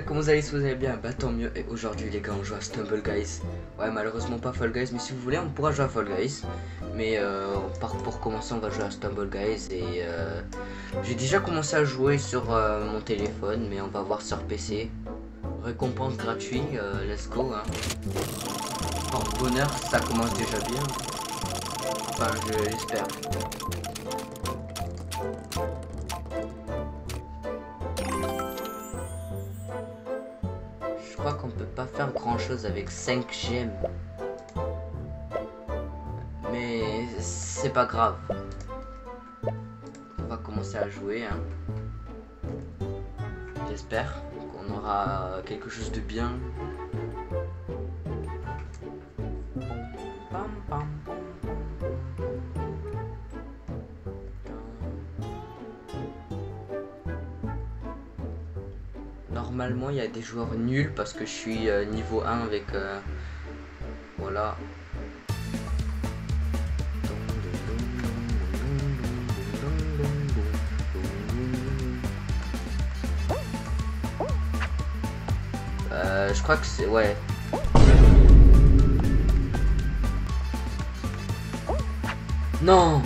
comment vous allez Si vous allez bien, bah tant mieux. Et aujourd'hui les gars, on joue à Stumble Guys. Ouais, malheureusement pas Fall Guys, mais si vous voulez, on pourra jouer à Fall Guys. Mais euh, pour commencer, on va jouer à Stumble Guys. Et euh, j'ai déjà commencé à jouer sur euh, mon téléphone, mais on va voir sur PC. Récompense gratuite, euh, let's go. Hein. Bonheur, ça commence déjà bien. Enfin, je l'espère. Pas faire grand chose avec 5 gemmes. Mais c'est pas grave. On va commencer à jouer. Hein. J'espère qu'on aura quelque chose de bien. Normalement, il y a des joueurs nuls parce que je suis euh, niveau 1 avec. euh, voilà. Euh, je crois que c'est. Ouais. Non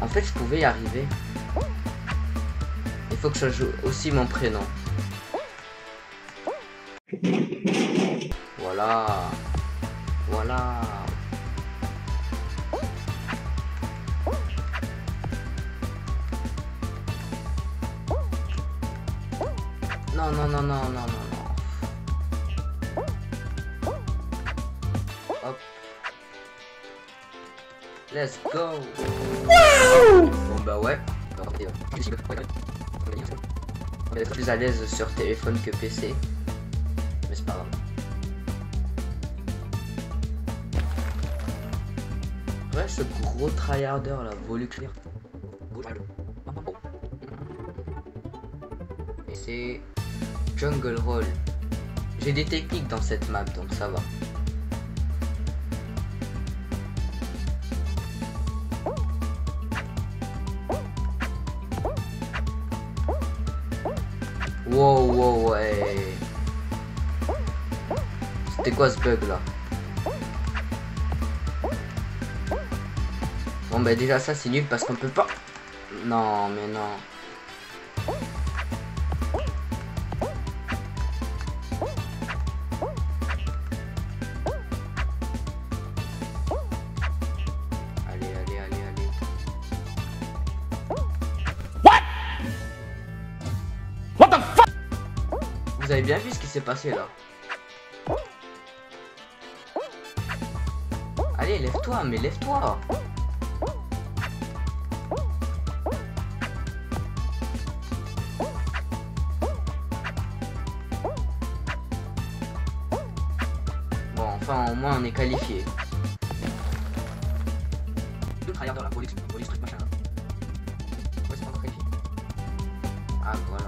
En- fait, je pouvais y arriver. Il faut que je joue aussi mon prénom. Voilà. Voilà. Non, non, non, non, non, non, non. Hop. Let's go. Bon bah ouais. On être plus à l'aise sur téléphone que PC. Mais c'est pas grave. Ouais, ce gros tryharder là, Voluclear. Et c'est Jungle Roll. J'ai des techniques dans cette map donc ça va. Wow, wow, ouais. C'était quoi ce bug là? Bon bah déjà ça c'est nul parce qu'on peut pas... Non mais non. Allez, allez, allez, allez. What? The fuck? Vous avez bien vu ce qui s'est passé là Allez, lève-toi, mais lève-toi enfin, au moins on est qualifié. Ah, voilà.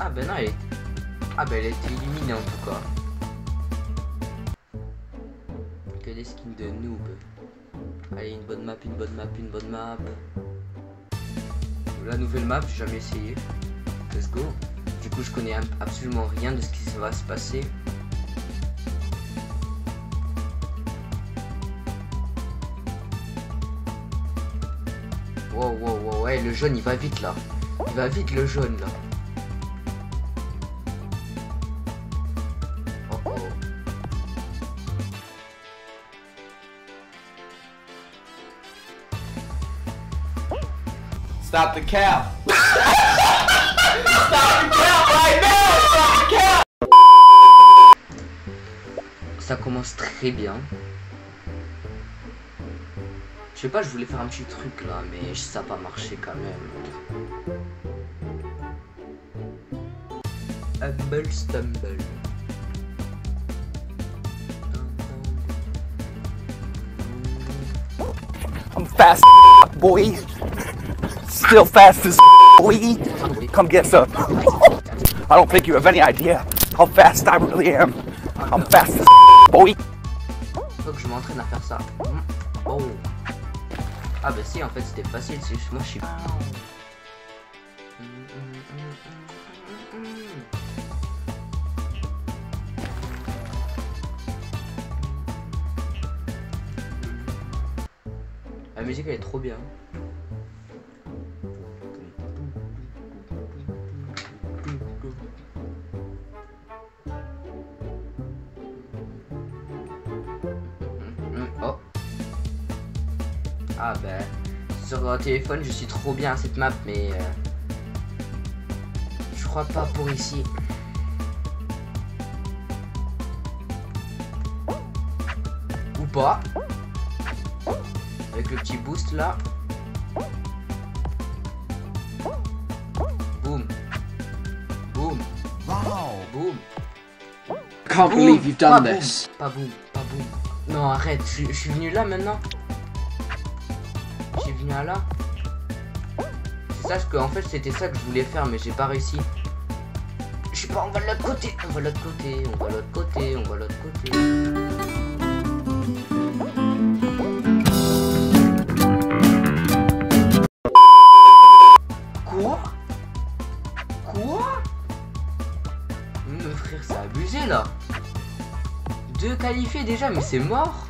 Ah, ben non, elle est... Ah, ben elle a été éliminée en tout cas. Que des skins de noob. Allez, une bonne map, une bonne map, une bonne map. La nouvelle map, j'ai jamais essayé. Let's go. Du coup, je connais ab- absolument rien de ce qui va se passer. Wow, wow, wow, ouais, le jaune il va vite là. Il va vite le jaune là. Oh oh. Stop the cap. Stop the cap right now. Stop the cap. Ça commence très bien. Je sais pas, je voulais faire un petit truc là, mais ça n'a pas marché quand même. Humble stumble. I'm fast, boy. Still fast as boy. Come get some. I don't think you have any idea how fast I really am. I'm fast as boy. Faut que je m'entraîne à faire ça. Ah bah si, en fait c'était facile, c'est juste moi je suis... La musique elle est trop bien. Sur un téléphone je suis trop bien à cette map mais euh, je crois pas pour ici. Ou pas. Avec le petit boost là. Boum. Boum. Boum. Can't believe you've done this. Pas boum. Pas boum. Non, arrête. Je suis venu là maintenant. À là. Ce que en fait c'était ça que je voulais faire mais j'ai pas réussi. Je sais pas, on va de l'autre côté, on va de l'autre côté, on va de l'autre côté, on va de l'autre côté. Quoi? Quoi? Mais frère, c'est abusé là. Deux qualifiés déjà, mais c'est mort.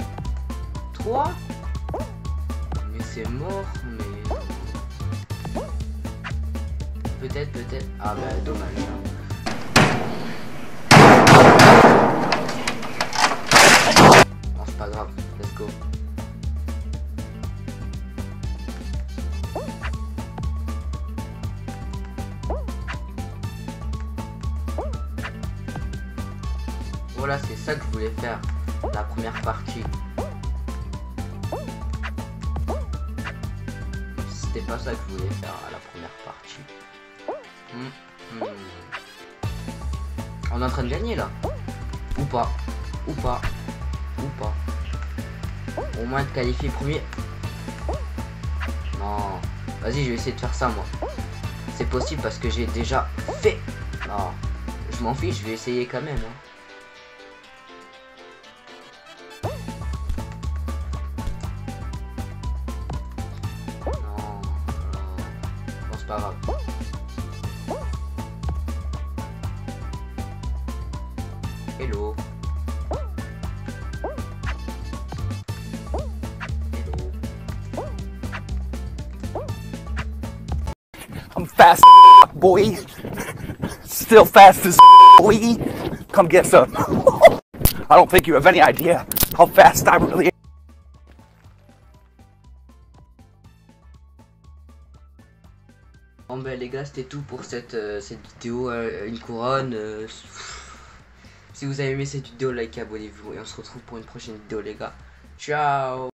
Trois? C'est mort, mais... Peut-être, peut-être. Ah bah dommage. hein. Non, c'est pas grave. Let's go. Voilà, c'est ça que je voulais faire. La première partie. C'était pas ça que je voulais faire à la première partie. Hmm, hmm. On est en train de gagner là. Ou pas. Ou pas. Ou pas. Au moins de qualifier premier. Non. Vas-y, je vais essayer de faire ça moi. C'est possible parce que j'ai déjà fait. Non. Je m'en fiche, je vais essayer quand même. hein. Hello. Hello. I'm fast, boy. Still fast as boy. Come get some. I don't think you have any idea how fast I really. Ben les gars c'était tout pour cette, euh, cette vidéo, euh, une couronne. euh, si vous avez aimé cette vidéo, likez, abonnez-vous et on se retrouve pour une prochaine vidéo les gars. Ciao